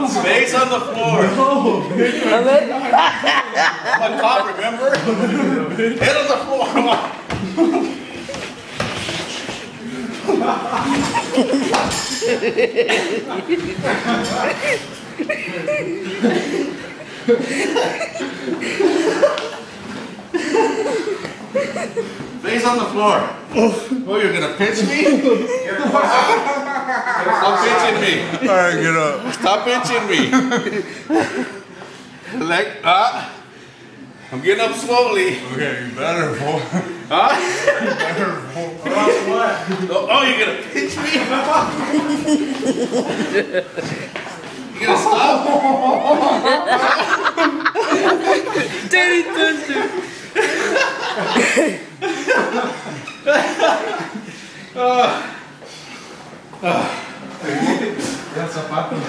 on the floor. A ver. I'm on top, remember? Head on the floor. Face on the floor. Oh, you're gonna pinch me? Stop pinching me. All right, get up. Stop pinching me. Leg up. Ah, I'm getting up slowly. Okay, you better, boy. Huh? Better, boy. Oh, oh, you're gonna pinch me? You gonna stop? Danny touched it. calça sapato.